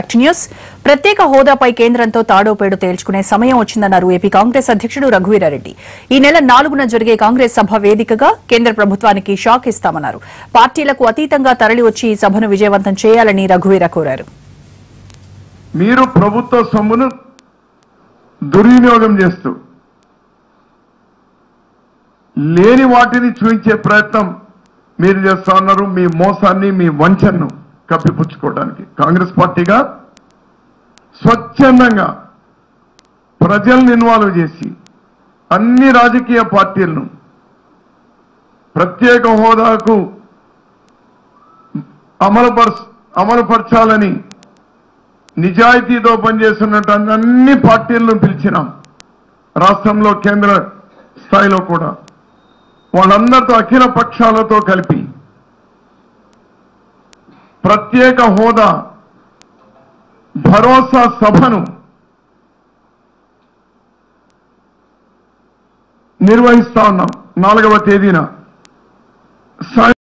Back to news. ప్రత్యేక హోదాపై కేంద్రంతో తాడోపేడు తేల్చుకునే సమయం వచ్చిందన్నారు ఏపీ కాంగ్రెస్ అధ్యక్షుడు రఘువీరారెడ్డి. ఈ నెల నాలుగున జరిగే కాంగ్రెస్ సభ వేదికగా కేంద్ర ప్రభుత్వానికి షాక్ ఇస్తామన్నారు. పార్టీలకు అతీతంగా తరలివచ్చి ఈ సభను విజయవంతం చేయాలని రఘువీర కోరారు. మీరు ప్రభుత్వ సొమ్మును దుర్వినియోగం చేస్తూ లేని వాటిని చూపించే ప్రయత్నం మీరు చేస్తా ఉన్నారు మీ మోసాన్ని మీ వంచన్ను. కప్పిపుచ్చుకోవడానికి కాంగ్రెస్ పార్టీగా స్వచ్ఛందంగా ప్రజల్ని ఇన్వాల్వ్ చేసి అన్ని రాజకీయ పార్టీలను ప్రత్యేక హోదాకు అమలుపర అమలుపరచాలని నిజాయితీతో పనిచేస్తున్నటువంటి అన్ని పార్టీలను పిలిచినాం. రాష్ట్రంలో కేంద్ర స్థాయిలో కూడా. వాళ్ళందరితో అఖిల పక్షాలతో కలిపి ప్రత్యేక హోదా భరోసా సభను నిర్వహిస్తా ఉన్నాం. నాలుగవ తేదీన.